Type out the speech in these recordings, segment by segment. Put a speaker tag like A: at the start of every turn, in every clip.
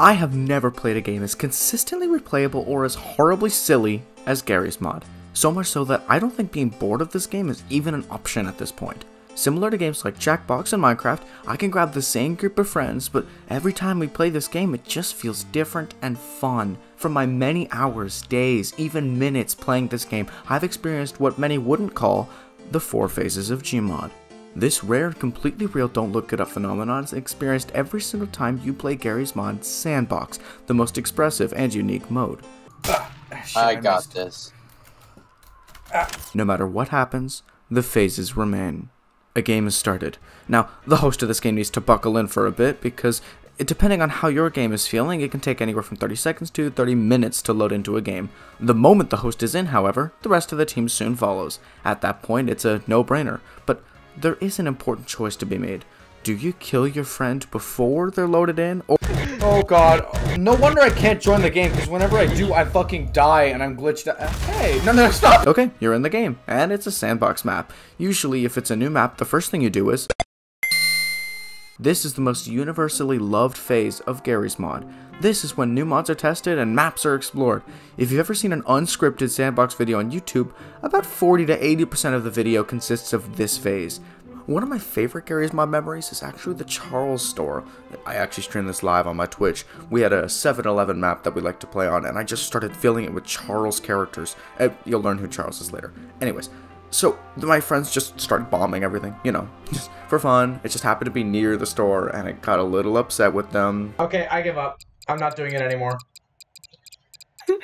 A: I have never played a game as consistently replayable or as horribly silly as Garry's Mod. So much so that I don't think being bored of this game is even an option at this point. Similar to games like Jackbox and Minecraft, I can grab the same group of friends, but every time we play this game, it just feels different and fun. From my many hours, days, even minutes playing this game, I've experienced what many wouldn't call the four phases of Gmod. This rare completely real don't look it up phenomenon is experienced every single time you play Garry's Mod Sandbox, the most expressive and unique mode.
B: Ah, I got this.
A: No matter what happens, the phases remain. A game is started. Now, the host of this game needs to buckle in for a bit because it, depending on how your game is feeling, it can take anywhere from 30 seconds to 30 minutes to load into a game. The moment the host is in, however, the rest of the team soon follows. At that point, it's a no-brainer. But there is an important choice to be made. Do you kill your friend before they're loaded in, or
C: Oh god. No wonder I can't join the game, because whenever I do, I fucking die and I'm glitched out. Hey, no, no, stop!
A: Okay, you're in the game, and it's a sandbox map. Usually, if it's a new map, the first thing you do is... This is the most universally loved phase of Garry's Mod. This is when new mods are tested and maps are explored. If you've ever seen an unscripted sandbox video on YouTube, about 40 to 80% of the video consists of this phase. One of my favorite Garry's Mod memories is actually the Charles store. I actually streamed this live on my Twitch. We had a 7-Eleven map that we like to play on, and I just started filling it with Charles characters. Uh, you'll learn who Charles is later. Anyways, so my friends just started bombing everything, you know, just for fun. It just happened to be near the store, and I got a little upset with them.
C: Okay, I give up. I'm not doing it anymore.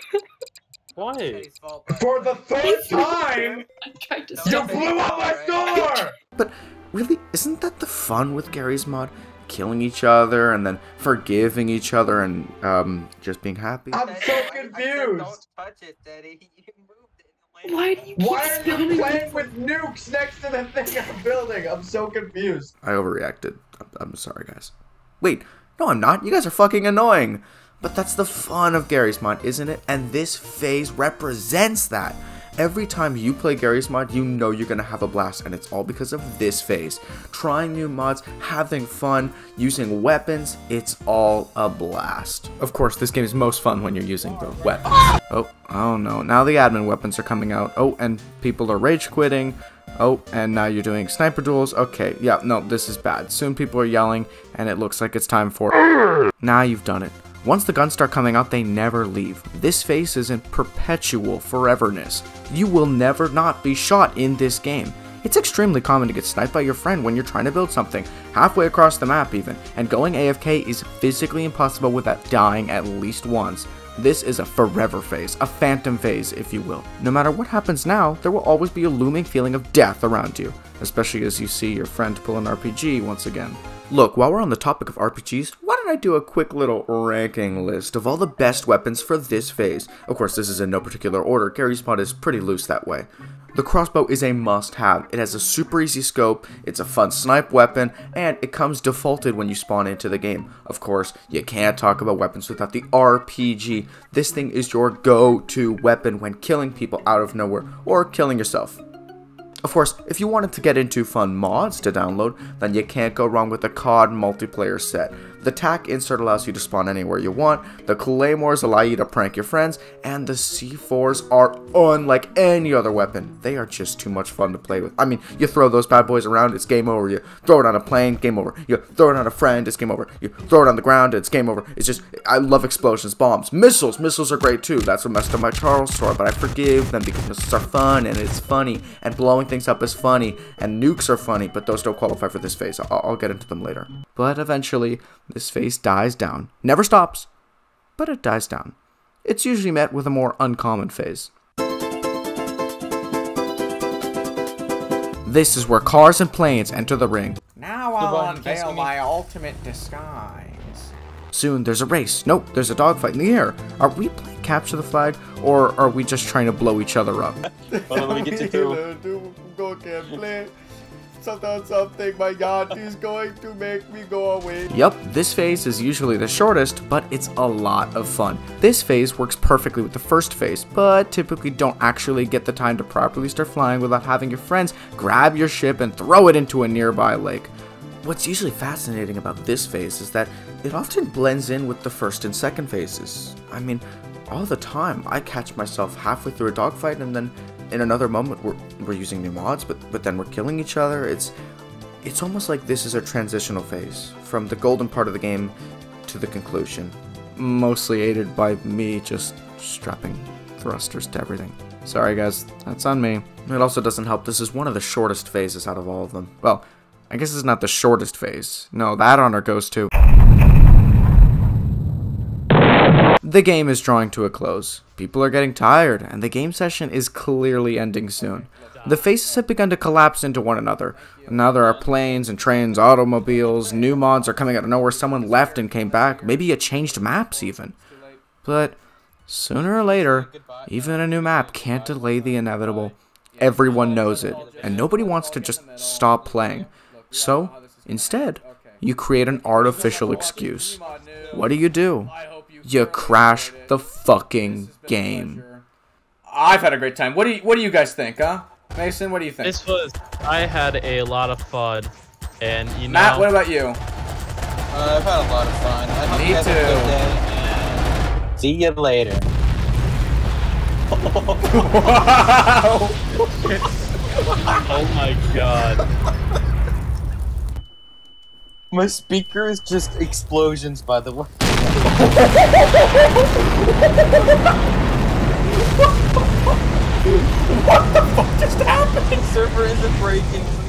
D: Why?
C: For the third time,
E: I tried to
C: you
E: stop it.
C: blew up my store!
A: But really, isn't that the fun with Garry's Mod? Killing each other and then forgiving each other and um, just being happy.
C: I'm so confused.
B: Don't touch it, Daddy. You moved it.
E: Why do you keep
C: Why are you playing with nukes next to the thing I'm building? I'm so confused.
A: I overreacted. I'm, I'm sorry, guys. Wait, no, I'm not. You guys are fucking annoying. But that's the fun of Garry's Mod, isn't it? And this phase represents that. Every time you play Garry's Mod, you know you're gonna have a blast, and it's all because of this phase. Trying new mods, having fun, using weapons, it's all a blast. Of course, this game is most fun when you're using the weapons. Oh, oh no, now the admin weapons are coming out. Oh, and people are rage quitting. Oh, and now you're doing sniper duels. Okay, yeah, no, this is bad. Soon people are yelling, and it looks like it's time for. Now you've done it. Once the guns start coming out, they never leave. This face is in perpetual foreverness. You will never not be shot in this game. It's extremely common to get sniped by your friend when you're trying to build something, halfway across the map even, and going AFK is physically impossible without dying at least once. This is a forever phase, a phantom phase, if you will. No matter what happens now, there will always be a looming feeling of death around you, especially as you see your friend pull an RPG once again. Look, while we're on the topic of RPGs, why don't I do a quick little ranking list of all the best weapons for this phase? Of course, this is in no particular order, Garry's Mod is pretty loose that way. The crossbow is a must-have. It has a super easy scope, it's a fun snipe weapon, and it comes defaulted when you spawn into the game. Of course, you can't talk about weapons without the RPG. This thing is your go-to weapon when killing people out of nowhere, or killing yourself. Of course, if you wanted to get into fun mods to download, then you can't go wrong with the COD multiplayer set. The TAC insert allows you to spawn anywhere you want, the Claymores allow you to prank your friends, and the C4s are unlike any other weapon. They are just too much fun to play with. I mean, you throw those bad boys around, it's game over. You throw it on a plane, game over. You throw it on a friend, it's game over. You throw it on the ground, it's game over. It's just, I love explosions, bombs, missiles. Missiles are great too. That's what messed up my Charles store, but I forgive them because missiles are fun and it's funny, and blowing things up is funny, and nukes are funny, but those don't qualify for this phase. I'll, I'll get into them later. But eventually, this phase dies down. Never stops, but it dies down. It's usually met with a more uncommon phase. This is where cars and planes enter the ring.
C: Now
D: I'll
C: I'll
D: unveil
C: unveil
D: my
C: my ultimate disguise.
A: Soon there's a race. Nope, there's a dogfight in the air. Are we playing capture the flag, or are we just trying to blow each other up?
D: Hold on, let me get you
C: Something, something, my God is going to make me go away.
A: Yup, this phase is usually the shortest, but it's a lot of fun. This phase works perfectly with the first phase, but typically don't actually get the time to properly start flying without having your friends grab your ship and throw it into a nearby lake. what's usually fascinating about this phase is that it often blends in with the first and second phases. I mean, all the time I catch myself halfway through a dogfight and then in another moment we're, we're using new mods, but but then we're killing each other. It's it's almost like this is a transitional phase from the golden part of the game to the conclusion, mostly aided by me just strapping thrusters to everything. Sorry guys, that's on me. It also doesn't help, this is one of the shortest phases out of all of them. Well, I guess it's not the shortest phase. No, that honor goes to... The game is drawing to a close. People are getting tired, and the game session is clearly ending soon. The faces have begun to collapse into one another. Now there are planes and trains, automobiles, new mods are coming out of nowhere, someone left and came back, maybe it changed maps even. But sooner or later, even a new map can't delay the inevitable. Everyone knows it, and nobody wants to just stop playing. So, instead, you create an artificial excuse. What do you do? You crash the fucking game.
C: I've had a great time. What do you What do you guys think, huh? Mason, what do you think?
E: This was. I had a lot of fun, and you know.
C: Matt, what about you?
B: Uh, I've had a lot of fun. I hope
C: Me
B: you guys have a good
C: too.
B: day, and See you later.
C: wow.
E: oh my god.
B: My speaker is just explosions, by the way.
C: What the fuck just happened?
B: Server isn't breaking.